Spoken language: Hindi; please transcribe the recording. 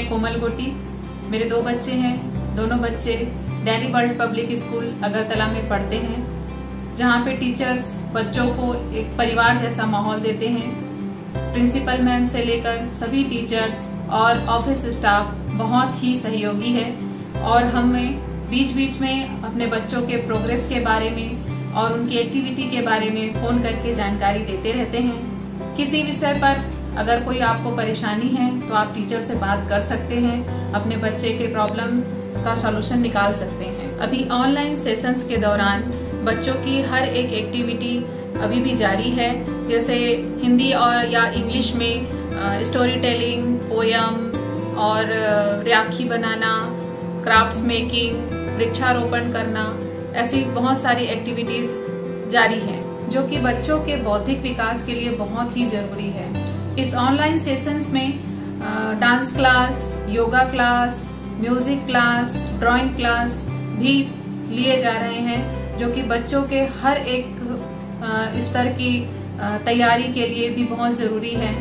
कोमल गोटी, मेरे दो बच्चे हैं, दोनों बच्चे Delhi world public school Agartala में पढ़ते हैं, जहाँ पे टीचर्स बच्चों को एक परिवार जैसा माहौल देते हैं। प्रिंसिपल मैम से लेकर सभी टीचर्स और ऑफ़िस स्टाफ बहुत ही सहयोगी है और हमें बीच बीच में अपने बच्चों के प्रोग्रेस के बारे में और उनकी एक्टिविटी के बारे में फ़ोन करके जानकारी देते रहते हैं। किसी विषय पर अगर कोई आपको परेशानी है तो आप टीचर से बात कर सकते हैं, अपने बच्चे के प्रॉब्लम का सॉल्यूशन निकाल सकते हैं। अभी ऑनलाइन सेशंस के दौरान बच्चों की हर एक एक्टिविटी अभी भी जारी है, जैसे हिंदी और या इंग्लिश में स्टोरी टेलिंग पोयम और राखी बनाना क्राफ्ट्स मेकिंग वृक्षारोपण करना, ऐसी बहुत सारी एक्टिविटीज़ जारी हैं, जो कि बच्चों के बौद्धिक विकास के लिए बहुत ही ज़रूरी है। इस ऑनलाइन सेशंस में dance class yoga class music class drawing class भी लिए जा रहे हैं, जो कि बच्चों के हर एक स्तर की तैयारी के लिए भी बहुत ज़रूरी है।